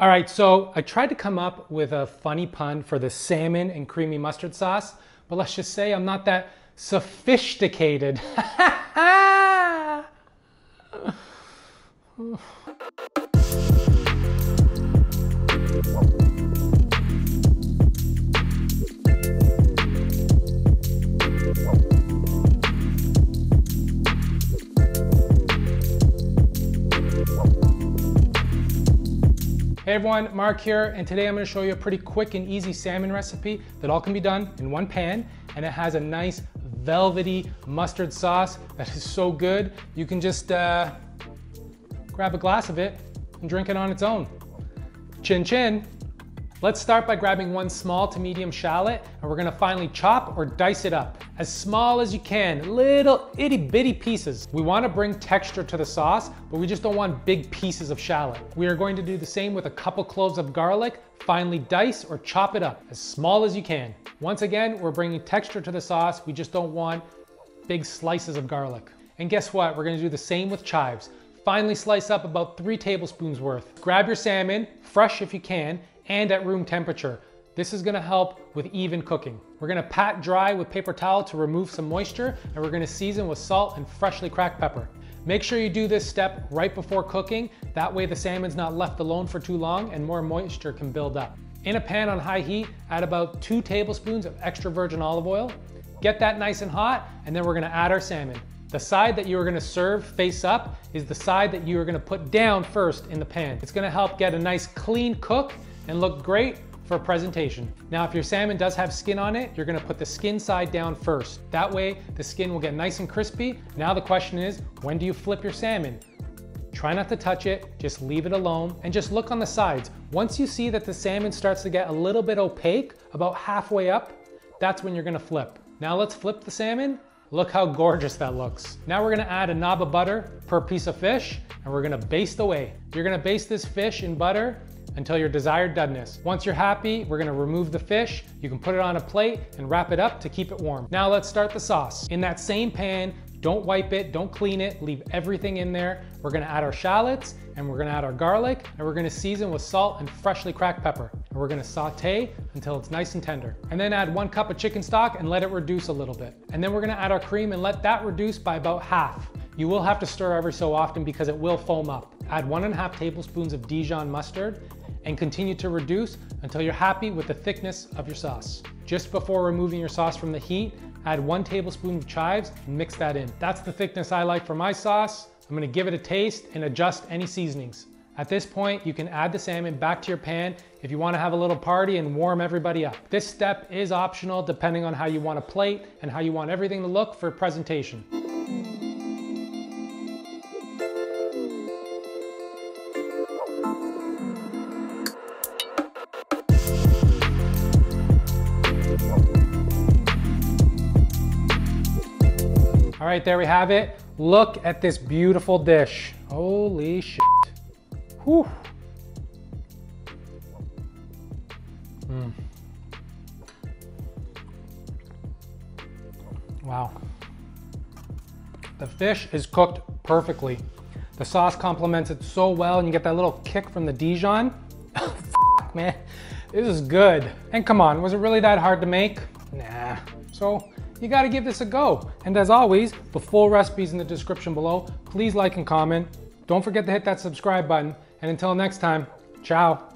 All right, so I tried to come up with a funny pun for the salmon and creamy mustard sauce, but let's just say I'm not that sophisticated. Hey everyone, Mark here, and today I'm gonna show you a pretty quick and easy salmon recipe that all can be done in one pan, and it has a nice velvety mustard sauce that is so good, you can just uh, grab a glass of it and drink it on its own. Chin chin. Let's start by grabbing one small to medium shallot and we're gonna finely chop or dice it up. As small as you can, little itty bitty pieces. We wanna bring texture to the sauce, but we just don't want big pieces of shallot. We are going to do the same with a couple cloves of garlic, finely dice or chop it up as small as you can. Once again, we're bringing texture to the sauce, we just don't want big slices of garlic. And guess what? We're gonna do the same with chives. Finely slice up about three tablespoons worth. Grab your salmon, fresh if you can, and at room temperature. This is gonna help with even cooking. We're gonna pat dry with paper towel to remove some moisture, and we're gonna season with salt and freshly cracked pepper. Make sure you do this step right before cooking. That way the salmon's not left alone for too long and more moisture can build up. In a pan on high heat, add about two tablespoons of extra virgin olive oil. Get that nice and hot, and then we're gonna add our salmon. The side that you are gonna serve face up is the side that you are gonna put down first in the pan. It's gonna help get a nice clean cook and look great for presentation. Now, if your salmon does have skin on it, you're gonna put the skin side down first. That way, the skin will get nice and crispy. Now the question is, when do you flip your salmon? Try not to touch it, just leave it alone, and just look on the sides. Once you see that the salmon starts to get a little bit opaque, about halfway up, that's when you're gonna flip. Now let's flip the salmon. Look how gorgeous that looks. Now we're gonna add a knob of butter per piece of fish, and we're gonna baste away. You're gonna baste this fish in butter until your desired doneness. Once you're happy, we're gonna remove the fish. You can put it on a plate and wrap it up to keep it warm. Now let's start the sauce. In that same pan, don't wipe it, don't clean it, leave everything in there. We're gonna add our shallots and we're gonna add our garlic and we're gonna season with salt and freshly cracked pepper. We're gonna saute until it's nice and tender. And then add one cup of chicken stock and let it reduce a little bit. And then we're gonna add our cream and let that reduce by about half. You will have to stir every so often because it will foam up. Add one and a half tablespoons of Dijon mustard and continue to reduce until you're happy with the thickness of your sauce. Just before removing your sauce from the heat, add one tablespoon of chives and mix that in. That's the thickness I like for my sauce. I'm gonna give it a taste and adjust any seasonings. At this point, you can add the salmon back to your pan if you wanna have a little party and warm everybody up. This step is optional depending on how you want to plate and how you want everything to look for presentation. All right, there we have it. Look at this beautiful dish. Holy shit. Whew. Mm. Wow. The fish is cooked perfectly. The sauce complements it so well and you get that little kick from the Dijon. man, this is good. And come on, was it really that hard to make? Nah. So you gotta give this a go. And as always, the full recipe's in the description below. Please like and comment. Don't forget to hit that subscribe button. And until next time, ciao.